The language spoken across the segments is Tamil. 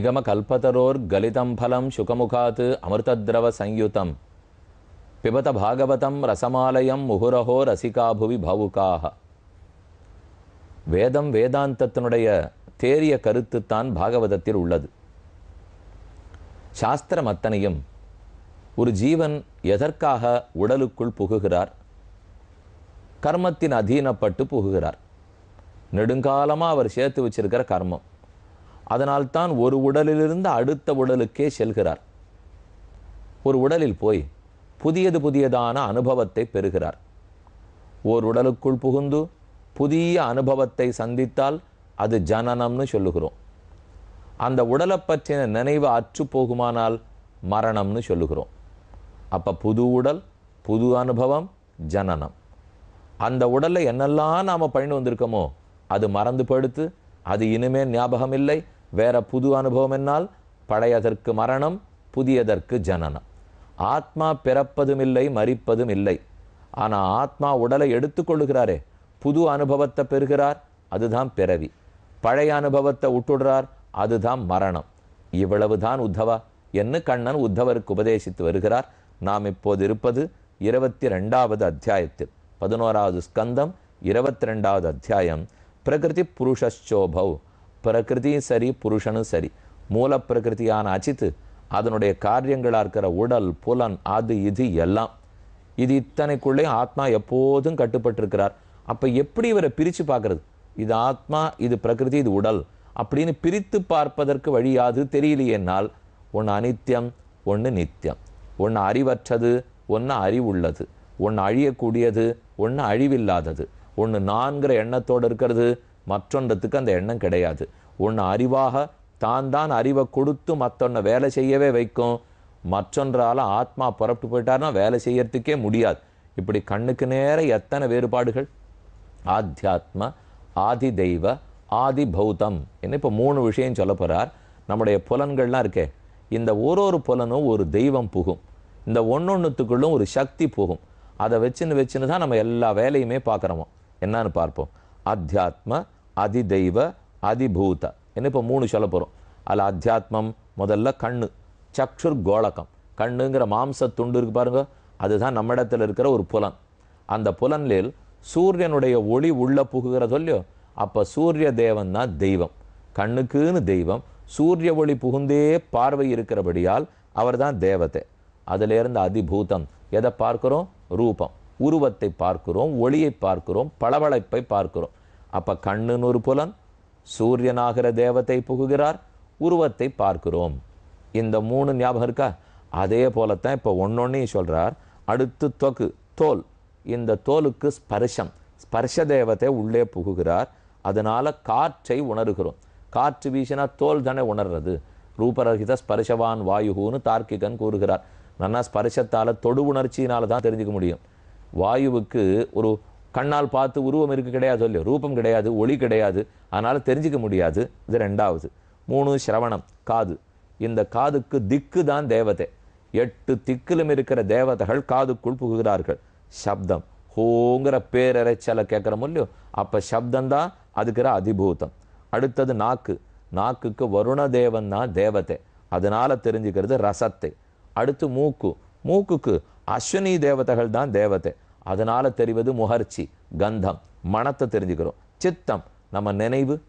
நிகம கல்பதரோர் கலிதம் ஃபலம் சுகமுகாத் அமிர்தத்ரவ சயுதம் பிபத பாகவதம் ரசமாலயம் முகுரஹோ ரசிகாபுவி பாவுகாக வேதம் வேதாந்தத்தினுடைய தேரிய கருத்துத்தான் பாகவதத்தில் உள்ளது. சாஸ்திரம் அத்தனையும் ஒரு ஜீவன் எதற்காக உடலுக்குள் புகுகிறார்? கர்மத்தின் அதீனப்பட்டு புகுகிறார். நெடுங்காலமாக அவர் சேர்த்து வச்சிருக்கிற கர்மம். அதனால்தான் ஒரு உடலிலிருந்து அடுத்த உடலுக்கே செல்கிறார். ஒரு உடலில் போய் புதியது புதியதான அனுபவத்தை பெறுகிறார். ஓர் உடலுக்குள் புகுந்து புதிய அனுபவத்தை சந்தித்தால் அது ஜனனம்னு சொல்லுகிறோம். அந்த உடலை பற்றின நினைவு அற்று போகுமானால் மரணம்னு சொல்லுகிறோம். அப்போ புது உடல் புது அனுபவம் ஜனனம். அந்த உடலை என்னெல்லாம் நாம் பயணி வந்திருக்கோமோ அது மறந்து படுத்து அது இனிமேல் ஞாபகம் இல்லை வேற புது அனுபவம் என்னால்? பழையதற்கு மரணம் புதியதற்கு ஜனனம். ஆத்மா பிறப்பதும் இல்லை மறிப்பதும் இல்லை. ஆனால் ஆத்மா உடலை எடுத்துக்கொள்ளுகிறாரே புது அனுபவத்தை பெறுகிறார் அதுதான் பிறவி. பழைய அனுபவத்தை விட்டுடுறார் அதுதான் மரணம். இவ்வளவுதான் உத்தவா என்று கண்ணன் உத்தவருக்கு உபதேசித்து வருகிறார். நாம் இப்போது இருப்பது இருபத்தி ரெண்டாவது அத்தியாயத்தில். பதினோராவது ஸ்கந்தம் இருபத்தி ரெண்டாவது அத்தியாயம். பிரகிருதி புருஷோபவ் பிரகிருதியும் சரி புருஷனும் சரி. மூல பிரகிருதியான அச்சித்து அதனுடைய காரியங்களாக இருக்கிற உடல் புலன் அது இது எல்லாம். இது இத்தனைக்குள்ளே ஆத்மா எப்போதும் கட்டுப்பட்டிருக்கிறார். அப்போ எப்படி இவரை பிரித்து பார்க்கறது? இது ஆத்மா இது பிரகிருதி இது உடல் அப்படின்னு பிரித்து பார்ப்பதற்கு வழியாது தெரியலையேனால் ஒன்று அனித்யம் ஒன்று நித்தியம் ஒன்று அறிவற்றது ஒன்று அறிவுள்ளது. ஒன்று அழியக்கூடியது ஒன்று அழிவில்லாதது. ஒன்று நான்கிற எண்ணத்தோடு இருக்கிறது மற்றொன்றத்துக்கு அந்த எண்ணம் கிடையாது. ஒன்று அறிவாக தான் தான் அறிவை கொடுத்து மற்றொன்னை வேலை செய்யவே வைக்கும். மற்றொன்றால் ஆத்மா புறப்பட்டு போயிட்டார்னா வேலை செய்யறதுக்கே முடியாது. இப்படி கண்ணுக்கு நேர எத்தனை வேறுபாடுகள்? ஆத்தியாத்ம ஆதி தெய்வ ஆதி பௌத்தம் என்ன இப்போ மூணு விஷயம் சொல்ல போகிறார் நம்முடைய புலன்கள்லாம் இருக்கே. இந்த ஒரு ஒரு புலனும் ஒரு தெய்வம் புகும். இந்த ஒன்னொன்றுத்துக்குள்ளும் ஒரு சக்தி போகும். அதை வச்சுன்னு வச்சுன்னு தான் நம்ம எல்லா வேலையுமே பார்க்குறோமோ? என்னன்னு பார்ப்போம். அத்தியாத்ம அதிதெய்வ அதிபூத. என்ன இப்போ மூணு சொல்ல போகிறோம் அதில் அத்தியாத்மம் முதல்ல கண்ணு. சக்ஷுர் கோளக்கம் கண்ணுங்கிற மாம்ச துண்டு இருக்கு பாருங்க. அதுதான் நம்மிடத்தில் இருக்கிற ஒரு புலன். அந்த புலனில் சூரியனுடைய ஒளி உள்ள புகுகிறதோ இல்லையோ அப்போ சூரிய தேவன் தான் தெய்வம். கண்ணுக்குன்னு தெய்வம். சூரிய ஒளி புகுந்தே பார்வை இருக்கிறபடியால் அவர் தான் தேவதை அதிலிருந்து அதிபூதம். எதை பார்க்கிறோம்? ரூபம். உருவத்தை பார்க்கிறோம் ஒளியை பார்க்கிறோம் பளபளப்பை பார்க்கிறோம். அப்ப கண்ணுன்னு ஒரு புலன் சூரியனாகிற தேவத்தை புகுகிறார் உருவத்தை பார்க்கிறோம். இந்த மூணு ஞாபகம் இருக்கா? அதே போலத்தான் இப்போ ஒன்னொன்னையும் சொல்றார். அடுத்து தொக்கு தோல். இந்த தோலுக்கு ஸ்பர்ஷம் ஸ்பர்ஷ தேவத்தை உள்ளே புகுகிறார். அதனால காற்றை உணர்கிறோம். காற்று வீசினா தோல் தானே உணர்றது. ரூபரகித ஸ்பர்ஷவான் வாயுகுன்னு தார்க்கிகன் கூறுகிறார். நன்னா ஸ்பர்ஷத்தால் தொடு உணர்ச்சியினால தான் தெரிஞ்சுக்க முடியும். வாயுவுக்கு ஒரு கண்ணால் பார்த்து உருவம் இருக்குது கிடையாது இல்லையோ ரூபம் கிடையாது ஒளி கிடையாது. அதனால் தெரிஞ்சுக்க முடியாது. இது ரெண்டாவது. மூணு சிரவணம் காது. இந்த காதுக்கு திக்கு தான் தேவதை. எட்டு திக்கிலும் இருக்கிற தேவதைகள் காதுக்குள் புகுகிறார்கள். சப்தம். ஹோங்கிற பேரரைச்சலை கேட்குறோம் இல்லையோ? அப்போ சப்தந்தான் அதுக்கிற அதிபூதம். அடுத்தது நாக்கு. நாக்குக்கு வருண தேவன் தான் தேவதை. அதனால் தெரிஞ்சுக்கிறது ரசத்தை. அடுத்து மூக்கு. மூக்குக்கு அஸ்வினி தேவதைகள் தான் தேவதை. அதனால தெரிவது முகர்ச்சி கந்தம் மனத்தை தெரிஞ்சுக்கிறோம். சித்தம் நம்ம நினைவு.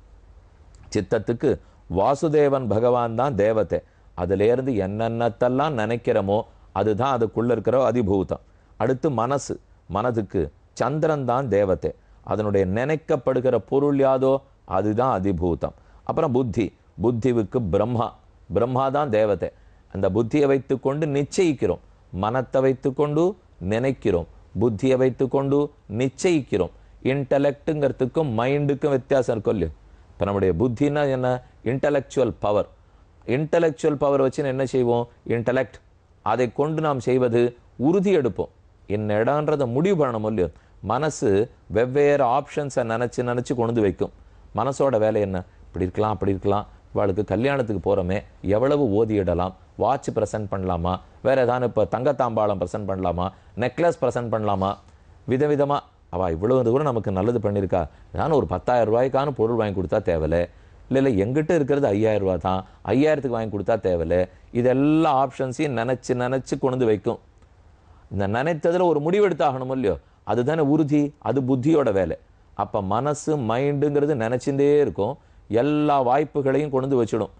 சித்தத்துக்கு வாசுதேவன் பகவான் தான் தேவதை அதிலேருந்து என்னென்னத்தெல்லாம் நினைக்கிறோமோ அதுதான் அதுக்குள்ளே இருக்கிற அதிபூதம். அடுத்து மனசு. மனதுக்கு சந்திரன் தான் தேவதை அதனுடைய நினைக்கப்படுகிற பொருள் யாதோ அதுதான் அதிபூதம். அப்புறம் புத்தி. புத்திவுக்கு பிரம்மா. பிரம்மா தான் தேவதை அந்த புத்தியை வைத்துக்கொண்டு நிச்சயிக்கிறோம். மனத்தை வைத்துக்கொண்டு நினைக்கிறோம். புத்தியை வைத்துக்கொண்டு நிச்சயிக்கிறோம். இன்டலெக்டுங்கிறதுக்கும் மைண்டுக்கும் வித்தியாசம் இருக்கும் இல்லையோ? இப்போ நம்முடைய புத்தினா என்ன? இன்டலெக்சுவல் பவர் இன்டலெக்சுவல் பவர் வச்சு என்ன செய்வோம்? இன்டலெக்ட் அதை கொண்டு நாம் செய்வது உறுதி எடுப்போம். என்ன இடம்ன்றதை முடிவு பண்ணணும் இல்லையோ? மனசு வெவ்வேறு ஆப்ஷன்ஸை நினச்சி நினச்சி கொண்டு வைக்கும். மனசோட வேலை என்ன? இப்படி இருக்கலாம் அப்படி இருக்கலாம். இவாளுக்கு கல்யாணத்துக்கு போகிறோமே எவ்வளவு ஓதியிடலாம் வாட்ச் ப்ரெசென்ட் பண்ணலாமா? வேற ஏதாவது இப்போ தங்கத்தாம்பாளம் ப்ரெசென்ட் பண்ணலாமா? நெக்லஸ் ப்ரெசென்ட் பண்ணலாமா? விதவிதமாக அவள் இவ்வளோ தூரம் நமக்கு நல்லது பண்ணியிருக்கா ஏதாவது ஒரு பத்தாயிரம் ரூபாய்க்கான பொருள் வாங்கி கொடுத்தா தேவையில்லை. இல்லை இல்லை எங்கிட்ட இருக்கிறது ஐயாயிரம் ரூபா தான். ஐயாயிரத்துக்கு வாங்கி கொடுத்தா தேவையில்லை. இதெல்லாம் ஆப்ஷன்ஸையும் நினச்சி நினச்சி கொண்டு வைக்கும். இந்த நினைத்ததில் ஒரு முடிவெடுத்தாகணும் இல்லையோ? அதுதானே உறுதி அது புத்தியோட வேலை. அப்போ மனசு மைண்டுங்கிறது நினச்சிட்டே இருக்கும். எல்லா வாய்ப்புகளையும் கொண்டு வந்து வச்சிடும்.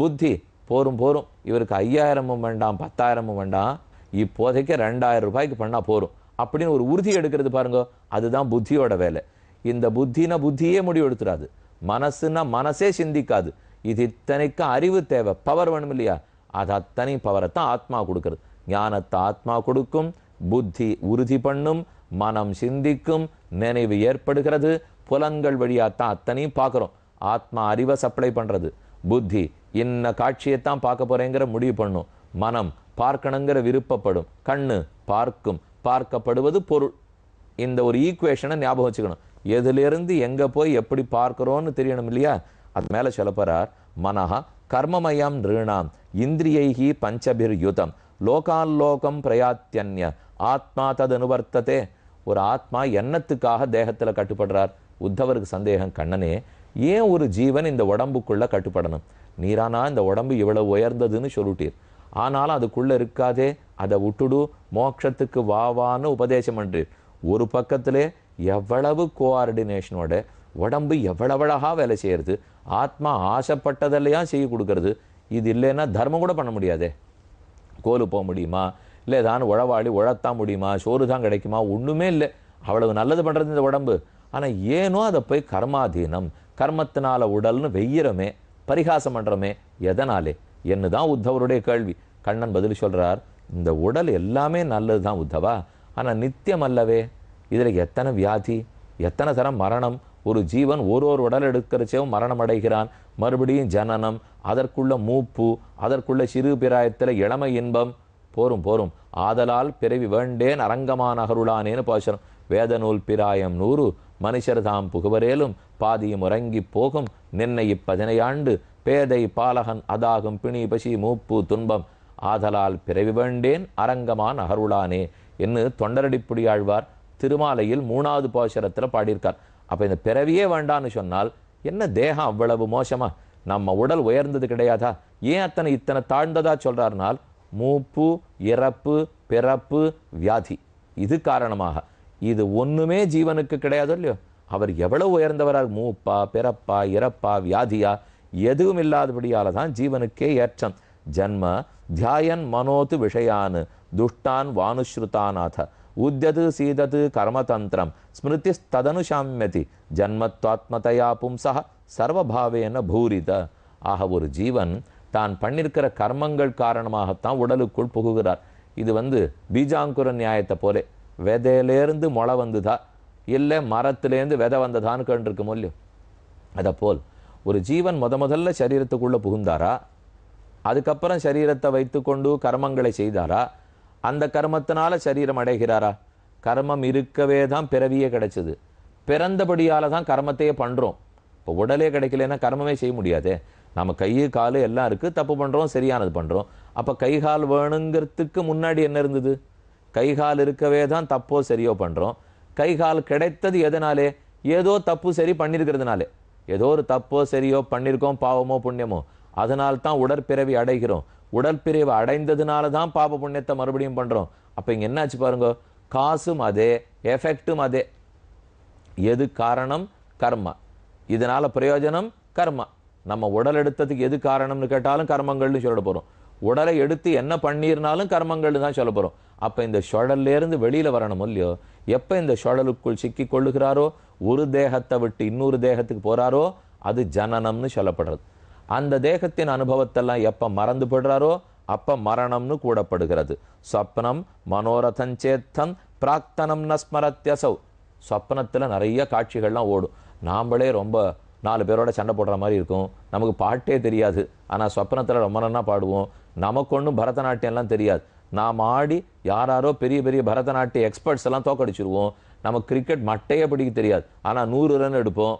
புத்தி போரும் போரும். இவருக்கு ஐயாயிரமும் வேண்டாம் பத்தாயிரமும் வேண்டாம். இப்போதைக்கு ரெண்டாயிரம் ரூபாய்க்கு பண்ணால் போரும். அப்படின்னு ஒரு உறுதி எடுக்கிறது பாருங்க அதுதான் புத்தியோட வேலை. இந்த புத்தினா புத்தியே முடிவு எடுத்துடாது. மனசுனா மனசே சிந்திக்காது. இது இத்தனைக்கும் அறிவு தேவை. பவர் வேணும் இல்லையா? அது அத்தனையும் பவரை தான் ஆத்மா கொடுக்கறது. ஞானத்தை ஆத்மா கொடுக்கும் புத்தி உறுதி பண்ணும் மனம் சிந்திக்கும் நினைவு ஏற்படுகிறது. புலன்கள் வழியாத்தான் அத்தனையும் பார்க்குறோம். ஆத்மா அறிவை சப்ளை பண்ணுறது புத்தி. இன்ன காட்சியைத்தான் பார்க்க போறேங்கிற முடிவு பண்ணும். மனம் பார்க்கணுங்கிற விருப்பப்படும். கண்ணு பார்க்கும். பார்க்கப்படுவது பொருள். இந்த ஒரு ஈக்குவேஷனை ஞாபகம் வச்சுக்கணும். எதிலிருந்து எங்க போய் எப்படி பார்க்குறோன்னு தெரியணும் இல்லையா? அது மேல சொல்லப்படுறார் மனஹா கர்மமயம் நிருணாம். இந்திரியைகி பஞ்சபிர் யுதம் லோகால்லோகம் பிரயாத்தியன்ய ஆத்மா தது அனுவர்த்ததே ஒரு ஆத்மா எண்ணத்துக்காக தேகத்துல கட்டுப்படுறார்? உத்தவருக்கு சந்தேகம் கண்ணனே. ஏன் ஒரு ஜீவன் இந்த உடம்புக்குள்ளே கட்டுப்படணும்? நீரானா இந்த உடம்பு இவ்வளவு உயர்ந்ததுன்னு சொல்லிட்டீர். ஆனாலும் அதுக்குள்ளே இருக்காதே அதை விட்டுடு மோட்சத்துக்கு வாவான்னு உபதேசம் பண்ணுறீர் ஒரு பக்கத்திலே எவ்வளவு கோஆர்டினேஷனோட உடம்பு எவ்வளவழகா வேலை செய்கிறது ஆத்மா ஆசைப்பட்டதெல்லாம் செய்ய கொடுக்கறது இது இல்லைன்னா தர்மம் கூட பண்ண முடியாதே. கோலு போக முடியுமா? இல்லை ஏதாவது உழவாளி உழத்தான் முடியுமா? சோறு தான் கிடைக்குமா? ஒன்றுமே இல்லை. அவ்வளவு நல்லது பண்ணுறது இந்த உடம்பு. ஆனால் ஏனோ அதை போய் கர்மாதீனம் கர்மத்தினால உடல்னு வெய்யிறமே பரிகாசம் பண்ணுறோமே எதனாலே? என்னதான் உத்தவருடைய கேள்வி. கண்ணன் பதில் சொல்கிறார் இந்த உடல் எல்லாமே நல்லது தான் உத்தவா? ஆனால் நித்தியம் அல்லவே இதில் எத்தனை வியாதி எத்தனை தரம் மரணம்? ஒரு ஜீவன் ஒரு ஒரு உடல் எடுக்கிறச்சேவும் மரணம் அடைகிறான். மறுபடியும் ஜனனம் அதற்குள்ள மூப்பு அதற்குள்ள சிறு பிராயத்தில் இளமை இன்பம். போரும் போரும். ஆதலால் பிறவி வேண்டேன் அரங்கமான அகருளானேன்னு பாசுரம். வேதநூல் பிராயம் நூறு மனுஷர் தாம் புகுவரேலும் பாதியும் உறங்கி போகும். நின்னை இப்பதினையாண்டு பேதை பாலகன் அதாகும் பிணி பசி மூப்பு துன்பம். ஆதலால் பிறவி வேண்டேன் அரங்கமான் அகருளானே என்று தொண்டரடிப்புடி ஆழ்வார் திருமாலையில் மூணாவது பாசுரத்துல பாடியிருக்கார். அப்போ இந்த பிறவியே வேண்டான்னு சொன்னால் என்ன தேகம் அவ்வளவு மோசமா? நம்ம உடல் உயர்ந்தது கிடையாதா? ஏன் அத்தனை இத்தனை தாழ்ந்ததா சொல்கிறாருனால் மூப்பு இறப்பு பிறப்பு வியாதி. இது காரணமாக. இது ஒன்றுமே ஜீவனுக்கு கிடையாது இல்லையோ? அவர் எவ்வளவு உயர்ந்தவராக மூப்பா பிறப்பா இறப்பா வியாதியா எதுவும் இல்லாதபடியால் தான் ஜீவனுக்கே ஏற்றம். ஜன்ம தியாயன் மனோது விஷயான் துஷ்டான் வானுஸ்ருதாநாத உத்யது சீதது கர்மதந்திரம் ஸ்மிருதி ததனுஷாமியதி ஜன்மத்வாத்மதையா பும்சா சர்வபாவேன பூரித. ஆக ஒரு ஜீவன் தான் பண்ணிருக்கிற கர்மங்கள் காரணமாகத்தான் உடலுக்குள் புகுகிறார். இது வந்து பீஜாங்குர நியாயத்தை போலே விதையிலேருந்து முளை வந்துதா? இல்லை மரத்திலேருந்து விதை வந்ததான்னு கேட்டிருக்க முடியும் அதை போல் ஒரு ஜீவன் முத முதல்ல சரீரத்துக்குள்ளே புகுந்தாரா? அதுக்கப்புறம் சரீரத்தை வைத்துக்கொண்டு கர்மங்களை செய்தாரா? அந்த கர்மத்தினால சரீரம் அடைகிறாரா? கர்மம் இருக்கவே தான் பிறவியே கிடைச்சது. பிறந்தபடியால் தான் கர்மத்தையே பண்ணுறோம் இப்போ உடலே கிடைக்கலன்னா கர்மமே செய்ய முடியாதே. நம்ம கை காலு எல்லாம் இருக்குது தப்பு பண்ணுறோம் சரியானது பண்ணுறோம் அப்போ கை கால் வேணுங்கிறதுக்கு முன்னாடி என்ன இருந்தது? கை கால் இருக்கவே தான் தப்போ சரியோ பண்ணுறோம் கை கால் கிடைத்தது எதனாலே? ஏதோ தப்பு சரி பண்ணியிருக்கிறதுனாலே ஏதோ ஒரு தப்போ சரியோ பண்ணியிருக்கோம் பாவமோ புண்ணியமோ. அதனால் தான் உடற்பிறவி அடைகிறோம். உடற்பிறவி அடைந்ததுனால தான் பாப புண்ணியத்தை மறுபடியும் பண்ணுறோம் அப்போ இங்கே என்னாச்சு பாருங்க? காசும் அதே எஃபெக்டும் அதே. எது காரணம்? கர்மா. இதனால் பிரயோஜனம்? கர்மா. நம்ம உடல் எடுத்ததுக்கு எது காரணம்னு கேட்டாலும் கர்மங்கள்னு சொல்லிட போகிறோம் உடலை எடுத்து என்ன பண்ணிருந்தாலும் கர்மங்கள் தான் சொல்ல போகிறோம் அப்போ இந்த சுழல்லேருந்து வெளியில் வரணும் இல்லையோ? எப்போ இந்த சுழலுக்குள் சிக்கி கொள்ளுகிறாரோ? ஒரு தேகத்தை விட்டு இன்னொரு தேகத்துக்கு போகிறாரோ அது ஜனனம்னு சொல்லப்படுறது. அந்த தேகத்தின் அனுபவத்தெல்லாம் எப்போ மறந்து போடுறாரோ அப்போ மரணம்னு கூடப்படுகிறது. சொப்னம் மனோரதஞ்சேத்தம் பிராக்தனம் நஸ்மரத்யசௌ. சொப்னத்தில் நிறைய காட்சிகள்லாம் ஓடும். நாமளே ரொம்ப நாலு பேரோட சண்டை போடுற மாதிரி இருக்கும். நமக்கு பாட்டே தெரியாது. ஆனால் சொப்னத்தில் ரொம்ப நன்னா பாடுவோம். நமக்கு ஒன்றும் பரதநாட்டியம்லாம் தெரியாது. நாம் ஆடி யாராரோ பெரிய பெரிய பரதநாட்டிய எக்ஸ்பர்ட்ஸ் எல்லாம் தோக்கடிச்சிருவோம். நமக்கு கிரிக்கெட் மட்டையே பிடிக்க தெரியாது. ஆனால் நூறு ரன் எடுப்போம்.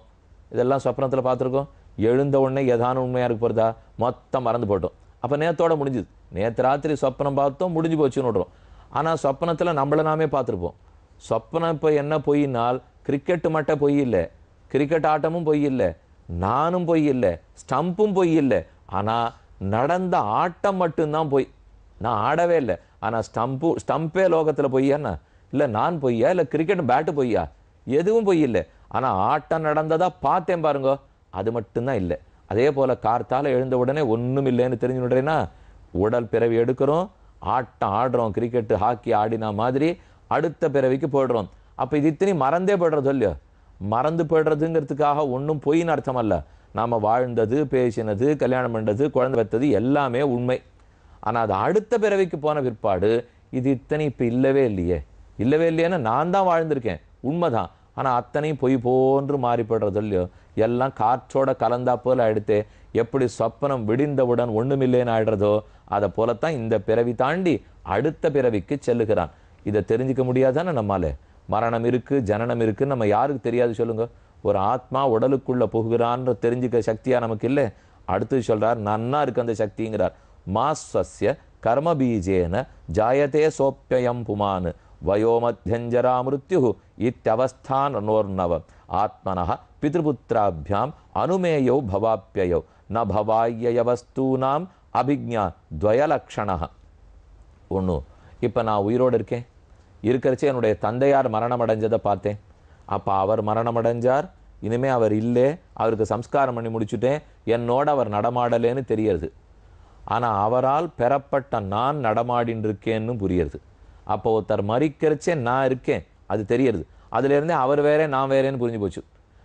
இதெல்லாம் சொப்னத்தில் பார்த்துருக்கோம். எழுந்த உடனே எதான உண்மையாக இருக்க போகிறதா மொத்தம் மறந்து போட்டோம். அப்போ நேத்தோட முடிஞ்சுது. நேற்று ராத்திரி சொப்பனம் பார்த்தோம் முடிஞ்சு போச்சுன்னு விடுறோம். ஆனால் சொப்னத்தில் நம்மளை நாமே பார்த்துருப்போம். சொப்பனம் இப்போ என்ன பொய்னால் கிரிக்கெட் மட்டும் பொய் இல்லை. கிரிக்கெட் ஆட்டமும் பொய் இல்லை. நானும் பொய் இல்லை. ஸ்டம்பும் பொய் இல்லை. ஆனால் நடந்த ஆட்டம் மட்டும்தான் பொய். நான் ஆடவே இல்லை. ஆனால் ஸ்டம்பு ஸ்டம்பே லோகத்தில் பொய்யாண்ணா இல்லை நான் பொய்யா? இல்லை கிரிக்கெட் பேட்டு பொய்யா? எதுவும் பொய் இல்லை. ஆனால் ஆட்டம் நடந்ததா பார்த்தேன் பாருங்க. அது மட்டும்தான் இல்லை. அதே போல் கார்த்தால் எழுந்த உடனே ஒன்றும் இல்லைன்னு தெரிஞ்சு விடுறேன்னா உடல் பிறவி எடுக்கிறோம். ஆட்டம் ஆடுறோம். கிரிக்கெட்டு ஹாக்கி ஆடினா மாதிரி அடுத்த பிறவிக்கு போயிடுறோம் அப்போ இது இத்தனை மறந்தே போயிடுறது இல்லையோ? மறந்து போயிடுறதுங்கிறதுக்காக ஒன்றும் பொய்ன்னு அர்த்தம் அல்ல. நாம வாழ்ந்தது பேசினது கல்யாணம் பண்ணது குழந்தை பெற்றது எல்லாமே உண்மை. ஆனா அது அடுத்த பிறவிக்கு போன பிற்பாடு இது இத்தனை இப்போ இல்லவே இல்லையே. இல்லவே இல்லையேன்னா நான் தான் வாழ்ந்திருக்கேன். உண்மைதான். ஆனா அத்தனையும் பொய் போன்று மாறிப்படுறது இல்லையோ எல்லாம் காற்றோட கலந்தா போல் ஆயிடுத்தே. எப்படி சொப்பனம் விடிந்தவுடன் ஒன்றுமில்லைன்னு ஆயிடுறதோ அதை போலத்தான் இந்த பிறவி தாண்டி அடுத்த பிறவிக்கு செல்லுகிறான். இதை தெரிஞ்சுக்க முடியாதானே நம்மால்? மரணம் இருக்கு ஜனனம் இருக்குதுன்னு நம்ம யாருக்கு தெரியாது சொல்லுங்க? ஒரு ஆத்மா உடலுக்குள்ள புகுகிறான்னு தெரிஞ்சுக்க சக்தியா நமக்கு இல்லை அடுத்து சொல்றார் நன்னா இருக்கு அந்த சக்திங்கிறார். மாஸ்வசிய கர்மபீஜேன ஜாயதே சோப்பியம் புமான் வயோமத்தியஞ்சரா மிருத்யு இத்தியவஸ்தான் நோர்ணவ ஆத்மனா பித்ருபுத்திராபியாம் அனுமேயோ பவாப்பியோ ந பவாயவஸ்தூனாம் அபிஜா துவயலக்ஷணா ஒண்ணு இப்ப நான் உயிரோடு இருக்கேன். இருக்கிறச்சே என்னுடைய தந்தையார் மரணம் அடைஞ்சதை பார்த்தேன். அப்போ அவர் மரணமடைஞ்சார். இனிமேல் இனிமே அவர் இல்லை. அவருக்கு சம்ஸ்காரம் பண்ணி முடிச்சுட்டேன். என்னோட அவர் நடமாடலேன்னு தெரியறது ஆனால் அவரால் பெறப்பட்ட நான் நடமாடின்னு இருக்கேன்னு புரியறது அப்போ ஒருத்தர் மறிக்கிறச்சே நான் இருக்கேன். அது தெரியறது அதுலேருந்தே அவர் வேறே நான் வேறேன்னு புரிஞ்சு போச்சு.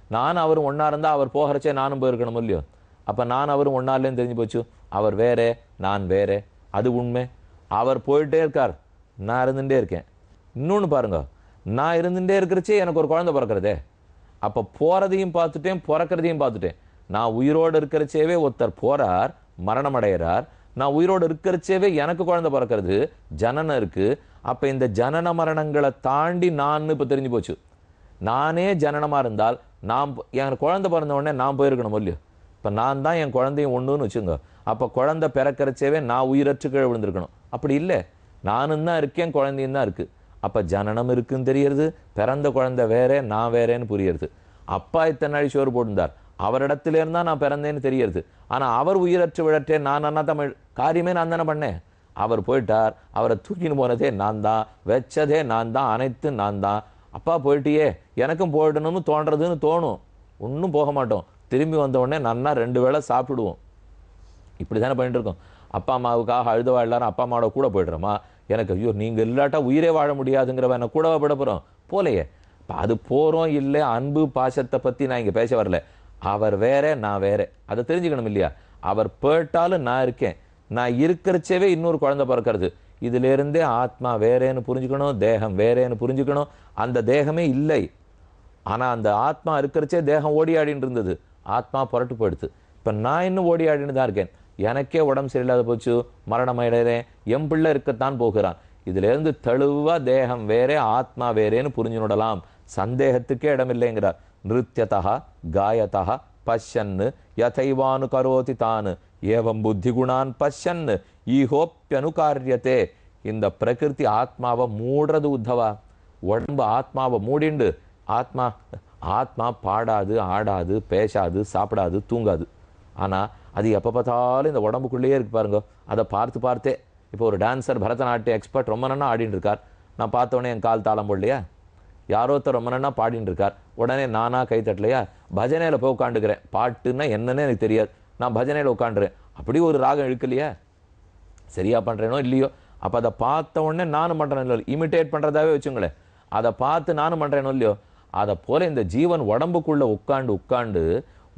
நான் அவரும் ஒன்றா இருந்தால் அவர் போகிறச்சே நானும் போயிருக்கணும் இல்லையோ? அப்போ நான் அவரும் ஒன்றாலேன்னு இல்லைன்னு தெரிஞ்சு போச்சு. அவர் வேறே நான் வேறே. அது உண்மை. அவர் போயிட்டே இருக்கார். நான் இருந்துகிட்டே இருக்கேன். இன்னொன்று பாருங்க. நான் இருந்துகிட்டே இருக்கிறச்சே எனக்கு ஒரு குழந்தை பிறக்கிறதே. அப்போ போகிறதையும் பார்த்துட்டேன் பிறக்கிறதையும் பார்த்துட்டேன். நான் உயிரோடு இருக்கிறச்சேவே ஒருத்தர் போகிறார் மரணம் அடைகிறார் நான் உயிரோடு இருக்கிறச்சேவே எனக்கு குழந்தை பிறக்கிறது ஜனனம் இருக்குது அப்போ இந்த ஜனன மரணங்களை தாண்டி நான் இப்போ தெரிஞ்சு போச்சு. நானே ஜனனமாக இருந்தால் நான் என் குழந்தை பிறந்த உடனே நான் போயிருக்கணும் இல்லையோ? இப்போ நான் தான் என் குழந்தையும் ஒன்றுன்னு வச்சுங்க அப்போ குழந்தை பிறக்கிறச்சேவே நான் உயிரற்று கீழே விழுந்திருக்கணும். அப்படி இல்லை. நானும் தான் இருக்கேன் குழந்தையும் தான் இருக்குது அப்போ ஜனனம் இருக்குன்னு தெரியறது பிறந்த குழந்தை வேற நான் வேறேன்னு புரியறது. அப்பா இத்தனை நாள் சோறு போட்டிருந்தார். அவரிடத்துலேருந்தா நான் பிறந்தேன்னு தெரியறது. ஆனால் அவர் உயிரற்று விழற்றே நான் அண்ணா தமிழ் காரியமே நான் தானே பண்ணேன். அவர் போயிட்டார் அவரை தூக்கின்னு போனதே நான் தான் வச்சதே நான் தான் அனைத்து நான் தான். அப்பா போயிட்டியே எனக்கும் போயிடணும்னு தோன்றதுன்னு தோணும். ஒன்றும் போக மாட்டோம். திரும்பி வந்த உடனே நன்னா ரெண்டு வேளை சாப்பிடுவோம். இப்படி தானே பண்ணிட்டு இருக்கோம். அப்பா அம்மாவுக்காக அழுதவா எல்லாரும் அப்பா அம்மாவோட கூட போயிடுறோமா? எனக்கு ஐயோ நீங்கள் இல்லாட்டா உயிரே வாழ முடியாதுங்கிறவ என்ன கூடவா விட போகிறோம் போலையே. அது போகிறோம் இல்லை அன்பு பாசத்தை பற்றி நான் இங்கே பேச வரல. அவர் வேற நான் வேற. அதை தெரிஞ்சுக்கணும் இல்லையா? அவர் போயிட்டாலும் நான் இருக்கேன். நான் இருக்கிறச்சவே இன்னொரு குழந்தை பிறக்கிறது. இதுலேருந்தே ஆத்மா வேறேன்னு புரிஞ்சுக்கணும் தேகம் வேறேன்னு புரிஞ்சுக்கணும். அந்த தேகமே இல்லை. ஆனால் அந்த ஆத்மா இருக்கிறச்சே தேகம் ஓடியாடின்னு இருந்தது. ஆத்மா புரட்டு போயிடுது. இப்போ நான் இன்னும் ஓடியாடின்னு தான் இருக்கேன். எனக்கே உடம்பு சரியில்லாத போச்சு மரணம் ஆயிடுறேன் என் பிள்ளை இருக்கத்தான் போகிறான். இதுல இருந்து தெளிவா தேகம் வேறே ஆத்மா வேறேன்னு புரிஞ்சுனுடலாம் சந்தேகத்துக்கே இடமில்லைங்கிறார். நிருத்தியதா காயதா பஷ்யன்னு யதைவானு கரோதி தான். ஏவம் புத்தி குணான் பஷ்யன்னு ஈகோப்பியனுகாரியத்தே இந்த பிரகிருதி ஆத்மாவை மூடுறது உத்தவா? உடம்பு ஆத்மாவை மூடிண்டு ஆத்மா ஆத்மா பாடாது ஆடாது பேசாது சாப்பிடாது தூங்காது. ஆனா அது எப்போ பார்த்தாலும் இந்த உடம்புக்குள்ளேயே இருக்கு பாருங்க. அதை பார்த்து பார்த்தே. இப்போ ஒரு டான்சர் பரதநாட்டிய எக்ஸ்பர்ட் ரொம்ப நன்னா ஆடின்னு இருக்கார். நான் பார்த்தோன்னே என் கால் தாளம் போடலையா? யாரோ ஒருத்தர் ரொம்ப நன்னா பாடின்னு இருக்கார். உடனே நானா கை தட்டலையா? பஜனையில் போய் உட்காந்துக்கிறேன் பாட்டுன்னா என்னன்னு எனக்கு தெரியாது. நான் பஜனையில் உட்காந்துறேன் அப்படி ஒரு ராகம் இழுக்கலையா? சரியாக பண்ணுறேனோ இல்லையோ? அப்போ அதை பார்த்த உடனே நானும் பண்ணுறேன் இல்லை இமிட்டேட் பண்ணுறதாவே வச்சுங்களேன். அதை பார்த்து நானும் பண்ணுறேனோ இல்லையோ? அதை போல் இந்த ஜீவன் உடம்புக்குள்ளே உட்காண்டு உட்காண்டு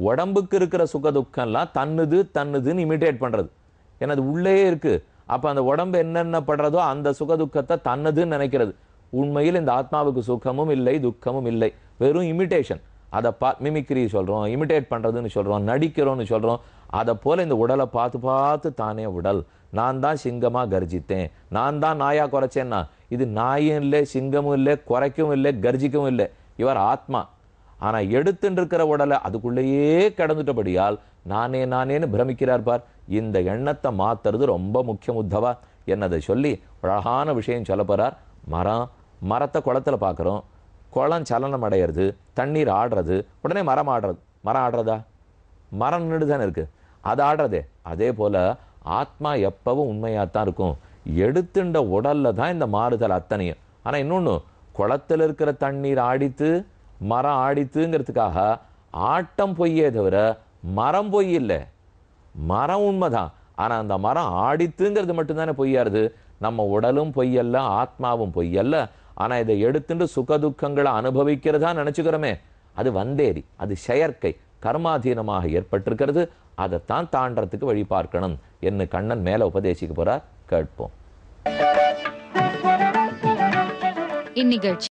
உடம்புக்கு இருக்கிற சுக துக்கம்லாம் தன்னுது தன்னுதுன்னு இமிட்டேட் பண்ணுறது ஏன்னா அது உள்ளே இருக்குது அப்போ அந்த உடம்பு என்னென்ன படுறதோ அந்த சுக துக்கத்தை தன்னதுன்னு நினைக்கிறது. உண்மையில் இந்த ஆத்மாவுக்கு சுகமும் இல்லை துக்கமும் இல்லை. வெறும் இமிட்டேஷன் அதை பா மிமிக்ரி சொல்கிறோம் இமிட்டேட் பண்ணுறதுன்னு சொல்கிறோம் நடிக்கிறோன்னு சொல்கிறோம் அதை போல் இந்த உடலை பார்த்து பார்த்து தானே உடல். நான் தான் சிங்கமாக கர்ஜித்தேன். நான் தான் நாயாக குறைச்சேன்னா இது நாயும் இல்லை சிங்கமும் இல்லை குறைக்கவும் இல்லை கர்ஜிக்கவும் இல்லை. இவர் ஆத்மா. ஆனால் எடுத்துட்டு உடலை அதுக்குள்ளேயே கிடந்துட்டபடியால் நானே நானேன்னு பிரமிக்கிறார் பார். இந்த எண்ணத்தை மாத்துறது ரொம்ப முக்கியம் உத்தவா. என்னதை சொல்லி அழகான விஷயம் சொல்ல போகிறார் மரம் மரத்தை குளத்துல பார்க்குறோம் குளம் சலனம் அடையிறது தண்ணீர் ஆடுறது. உடனே மரம் ஆடுறது மரம் ஆடுறதா? மரம் நின்று தானே இருக்குது அது ஆடுறதே. அதே போல் ஆத்மா எப்பவும் உண்மையாத்தான் இருக்கும். எடுத்துண்ட உடல்ல தான் இந்த மாறுதல் அத்தனையும். ஆனால் இன்னொன்று குளத்துல இருக்கிற தண்ணீர் ஆடித்து மரம் ஆடித்துங்கிறதுக்காக ஆட்டம் பொய்யே தவிர மரம் பொய் இல்லை. மரம் உண்மைதான். ஆனால் அந்த மரம் ஆடித்துங்கிறது மட்டும்தானே பொய்யாருது நம்ம உடலும் பொய்யல்ல ஆத்மாவும் பொய்யல்ல. ஆனால் இதை எடுத்துட்டு சுகதுக்கங்களை அனுபவிக்கிறதா நினச்சிக்கிறோமே. அது வந்தேரி அது செயற்கை கர்மாதீனமாக ஏற்பட்டிருக்கிறது. அதைத்தான் தாண்டறதுக்கு வழி பார்க்கணும் என்று கண்ணன் மேலே உபதேசிக்க போகிறார் கேட்போம். இந்நிகழ்ச்சி